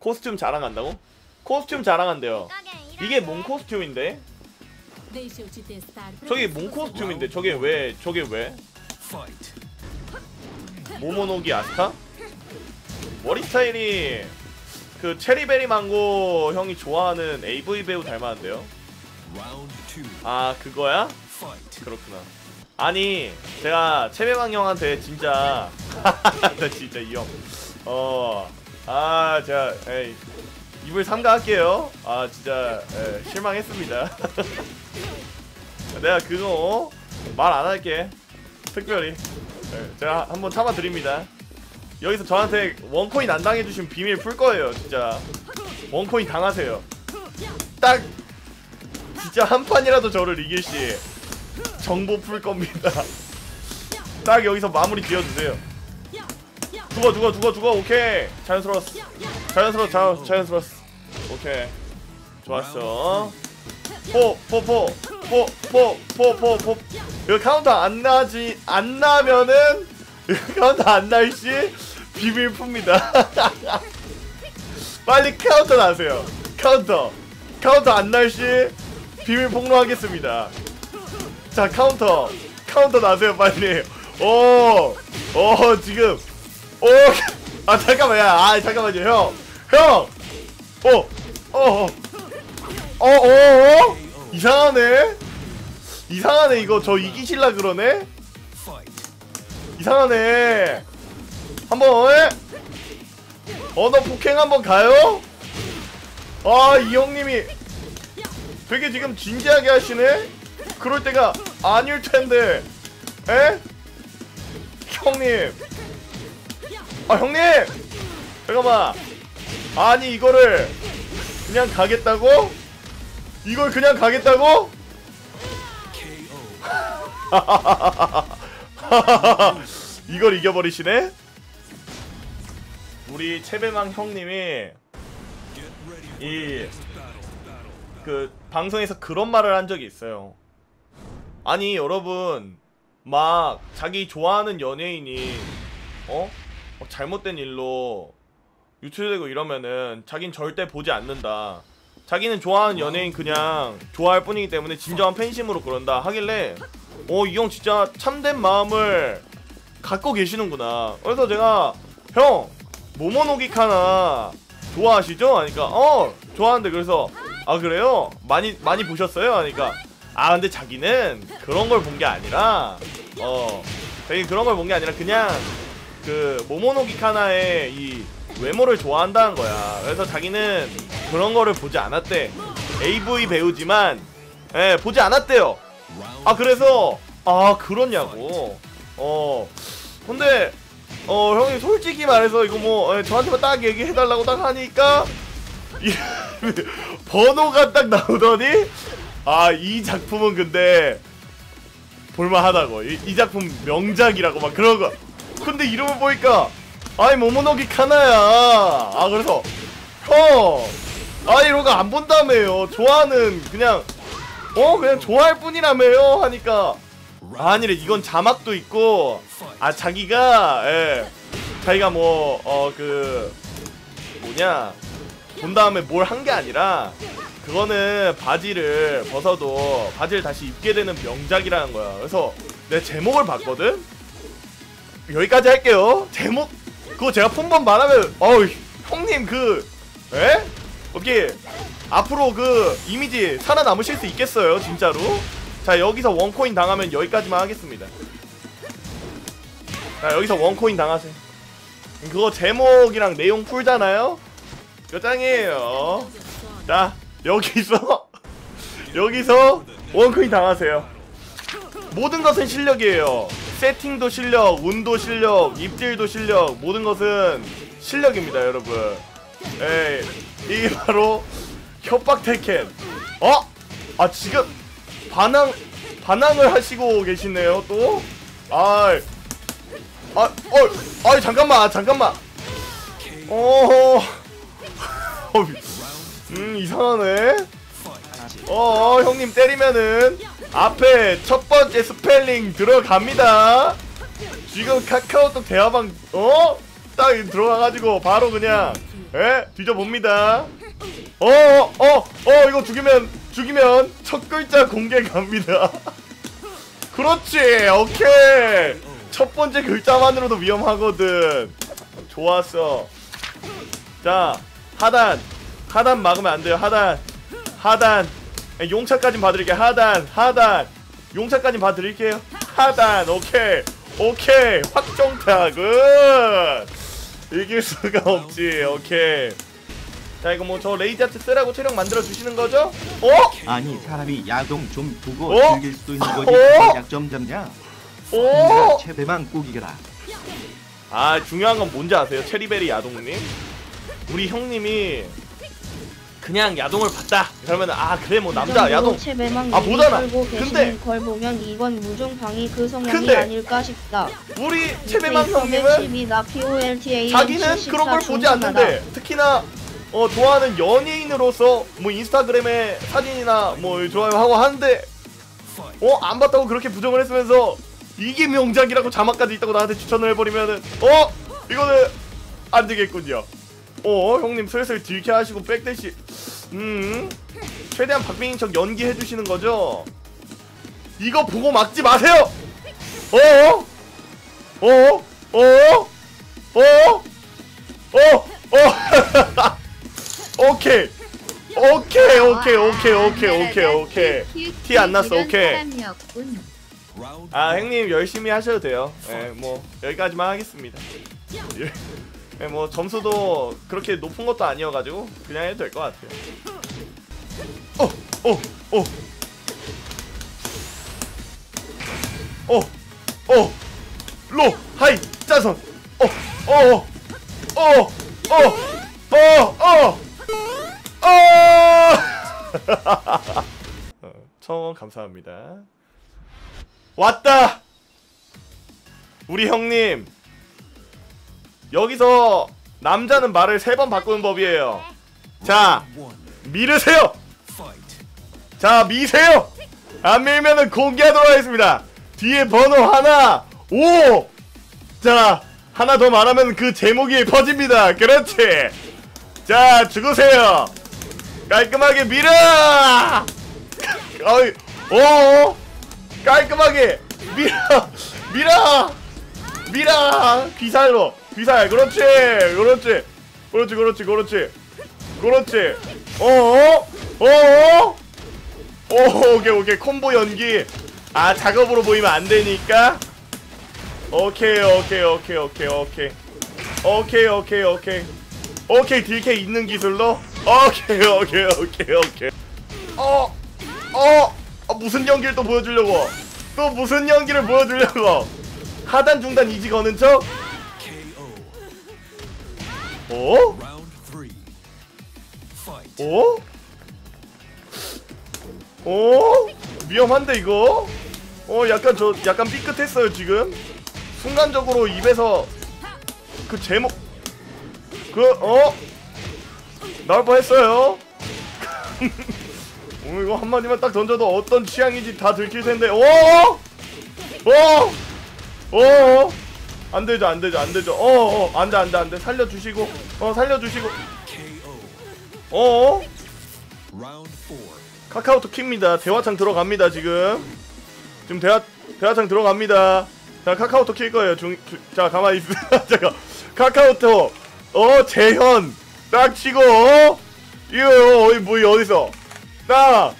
코스튬 자랑한다고? 코스튬 자랑한대요. 이게 뭔 코스튬인데? 저게 você 코스튬인데? 저게 왜? 저게 왜? 모모노기 아스카? 머리 스타일이 그 체리베리 망고 형이 좋아하는 AV 배우 닮았는데요? 아 그거야? 그렇구나. 아니 제가 채배방 형한테 진짜 나 진짜 이 형. 어. 아 제가 에이, 입을 삼가할게요. 아 진짜 에, 실망했습니다. 내가 그거 말 안 할게. 특별히 에, 제가 한번 참아 드립니다. 여기서 저한테 one coin 안 당해주시면 비밀 풀 거예요, 진짜. one coin 당하세요. 딱 진짜 한 판이라도 저를 이길 시 정보 풀 겁니다. 딱 여기서 마무리 지어주세요. 죽어 죽어 죽어 죽어. 오케이. 자연스러웠어. 자연스러워 자, 자연스러웠어. 오케이. 좋았어. 포포포포포포포포. 이거 카운터 안 나지 안 나면은 카운터 안 날시 비밀 풉니다. 빨리 카운터 나세요. 카운터. 카운터 안 날시 비밀 폭로하겠습니다. 자 카운터. 카운터 나세요 빨리. 오오 지금 오 아 잠깐만 야 아 잠깐만요 형형오오오오 이상하네 이상하네 이거 저 이기실라 그러네. 이상하네 한번 에? 언어 폭행 한번 가요? 아 이 형님이 되게 지금 진지하게 하시네? 그럴 때가 아닐 텐데 에? 형님 아 형님 잠깐만 아니 이거를 그냥 가겠다고? 이걸 그냥 가겠다고? 이걸 이겨버리시네? 우리 채배망 형님이 이. 그 방송에서 그런 말을 한 적이 있어요. 아니 여러분 막 자기 좋아하는 연예인이 어 막 잘못된 일로 유출되고 이러면은 자긴 절대 보지 않는다. 자기는 좋아하는 연예인 그냥 좋아할 뿐이기 때문에 진정한 팬심으로 그런다 하길래 어 이 형 진짜 참된 마음을 갖고 계시는구나. 그래서 제가 형 모모노기카나 좋아하시죠? 하니까 어 좋아하는데 그래서 아 그래요? 많이 많이 보셨어요? 하니까 아 근데 자기는 그런 걸 본 게 아니라 어 자기 그런 걸 본 게 아니라 그냥 그 모모노기카나의 이 외모를 좋아한다는 거야. 그래서 자기는 그런 거를 보지 않았대. AV 배우지만 예 보지 않았대요. 아 그래서 아 그렇냐고 어 근데 어 형이 솔직히 말해서 이거 뭐 예, 저한테만 딱 얘기해달라고 딱 하니까 이, 번호가 딱 나오더니 아 이 작품은 근데 볼만하다고 이, 이 작품 명작이라고 막 그런 거 근데 이름을 보니까 아이 모모노기 카나야. 아 그래서 형아 이런 거 안 본다며요. 좋아하는 그냥 어? 그냥 좋아할 뿐이라며요 하니까. 아니래. 이건 자막도 있고 아 자기가 예. 자기가 뭐 어 그 뭐냐 본 다음에 뭘 한 게 아니라 그거는 바지를 벗어도 바지를 다시 입게 되는 명작이라는 거야. 그래서 내 제목을 봤거든 여기까지 할게요. 제목 그거 제가 폰번 말하면 어우 형님 그 에? 어떻게 앞으로 그 이미지 살아남으실 수 있겠어요 진짜로? 자 여기서 원코인 당하면 여기까지만 하겠습니다. 자 여기서 원코인 당하세요. 그거 제목이랑 내용 풀잖아요? 이거 짱이에요. 자 여기서 여기서 원코인 당하세요. 모든 것은 실력이에요 세팅도 실력 운도 실력 입질도 실력 모든 것은 실력입니다 여러분 에이 이게 바로 협박 테켄 어? 아 지금 반항 반항을 하시고 계시네요 또 아이 아, 어, 아, 잠깐만, 아, 잠깐만. 어, 어, 음, 이상하네. 어, 어, 형님 때리면은 앞에 첫 번째 스펠링 들어갑니다. 지금 카카오톡 대화방, 어? 딱 들어가가지고 바로 그냥 예? 뒤져봅니다. 어어어 어, 어, 이거 죽이면 죽이면 첫 글자 공개 갑니다. 그렇지 오케이. 첫 번째 글자만으로도 위험하거든. 좋았어. 자 하단 하단 막으면 안 돼요. 하단 하단 용차까진 봐드릴게요 하단 하단 용차까진 봐드릴게요 하단 오케이 오케이 확정타 굿 이길 수가 없지 오케이 자 이거 뭐 저 레이저트 쓰라고 체력 만들어 주시는 거죠? 어? 아니 사람이 야동 좀 보고 어? 즐길 수도 있는 거지 어? 왜 약점 잡냐 오! 최대만 꾸기거라 아 중요한 건 뭔지 아세요? 체리베리 야동님? 우리 형님이 그냥 야동을 봤다 그러면 아 그래 뭐 남자 야동 아, 보잖아. 근데- 걸 보면 이건 무중방이 그 성향이 아닐까 싶다. 우리 채배망 형님은 자기는 그런 걸 보지 않는데 특히나 어 좋아하는 연예인으로서 뭐 인스타그램에 사진이나 뭐 좋아요 하고 하는데 Fight. 어안 봤다고 그렇게 부정을 했으면서 이게 명작이라고 자막까지 있다고 나한테 추천을 해버리면은 어 이거는 안 되겠군요. 어 형님 슬슬 딜캐 하시고 백대시 음 최대한 박빙인 척 연기해 주시는 거죠. 이거 보고 막지 마세요. 어? 어? 어? 어? 어? 어? 오케이. 오케이 오케이 오케이 오케이 오케이 오케이 티 안 났어 오케이 아 형님 열심히 하셔도 돼요 예뭐 여기까지만 하겠습니다 예, 예, 뭐 점수도 그렇게 높은 것도 아니어가지고 그냥 해도 될 것 같아요. 어 어 어 어 어, 로 하이 짜선 어 어 어 어 어 어 어어. 어, 청원 감사합니다. 왔다. 우리 형님 여기서 남자는 말을 세 번 바꾸는 법이에요. 자. Fight. 자 미세요. 안 밀면은 공개하도록 하겠습니다. 뒤에 번호 하나 오. 자 하나 더 말하면 그 제목이 퍼집니다. 그렇지. 자 죽으세요. 깔끔하게 밀어. 어이 오 깔끔하게 밀어 밀어 밀어 귀살로 귀살 그렇지 그렇지. 그렇지 그렇지 그렇지. 그렇지. 어어? 어어? 오 오케이 오케이. 콤보 연기. 아 작업으로 보이면 안 되니까. 오케이 오케이 오케이 오케이 오케이. 오케이 오케이 오케이. 오케이 딜캐 있는 기술로? 오케이 오케이 오케이 오케이. 어 어, 어 무슨 연기를 또 보여주려고? 또 무슨 연기를 보여주려고? 하단 중단 이지 거는 척. 어? 어? 어? 위험한데 이거? 어 약간 저 약간 삐끗했어요 지금 순간적으로 입에서 그 제목 그 어? 나올 뻔했어요 어, 이거 한마디만 딱 던져도 어떤 취향인지 다 들킬 텐데 어? 어? 어? 안 되죠 안 되죠 안 되죠 어 어 안 돼 안 돼 안 돼 살려주시고 어 살려주시고. 어? Four. 카카오톡 킵니다. 대화창 들어갑니다, 지금. 지금 대화, 대화창 들어갑니다. 자, 카카오톡 킬 거예요. 중, 주, 자, 가만히 있어. 잠깐. 카카오톡. 어, 재현. 딱 치고, 어? 이거, 어디, 뭐, 어디서? 딱.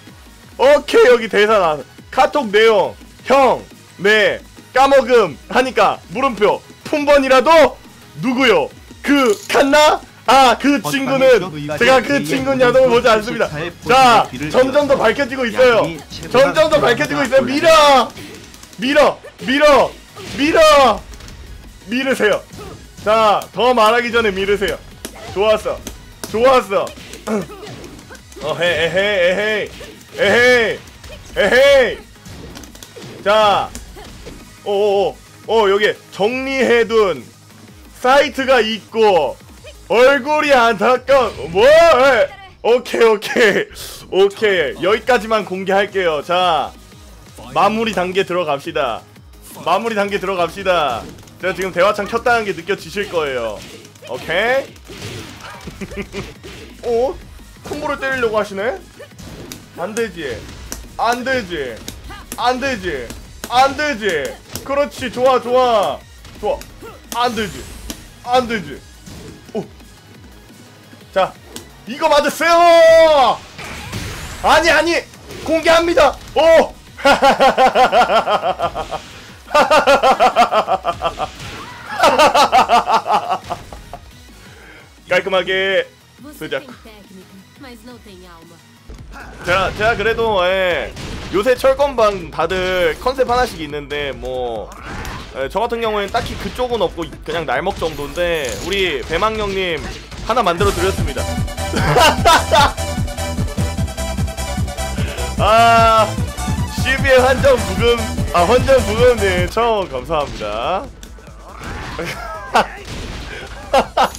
오케이, 여기 대사 나. 카톡 내용. 형, 네, 까먹음. 하니까, 물음표. 품번이라도? 누구요? 그, 칸나? 아, 그 친구는 제가 그 친구 야동을 보지 않습니다. 자, 점점 더 밝혀지고 있어요. 점점 더 밝혀지고 있어요. 밀어, 밀어, 밀어, 밀어, 밀으세요. 자, 더 말하기 전에 밀으세요. 좋았어, 좋았어. 어, 헤, 에헤, 에헤이, 에헤이, 에헤이. 자, 오오오, 어 여기 정리해둔 사이트가 있고 얼굴이 안타까운 뭐? 에, 오케이 오케이 오케이 여기까지만 공개할게요. 자 마무리 단계 들어갑시다. 마무리 단계 들어갑시다. 제가 지금 대화창 켰다는 게 느껴지실 거예요. 오케이? 어? 콤보를 때리려고 하시네? 안 되지. 안 되지. 안 되지. 안 되지. 그렇지. 좋아, 좋아. 좋아. 안 되지. 안 되지. 오. 자, 이거 맞으세요! 아니, 아니! 공개합니다! 오! 깔끔하게 alma. 제가 제가 그래도 예, 요새 철권방 다들 컨셉 하나씩 있는데 뭐 저 같은 경우에는 딱히 그쪽은 없고 그냥 날먹 정도인데 우리 배망령님 하나 만들어 드렸습니다. 아 CB의 환정 부금 아 환정 부금님 처음 감사합니다.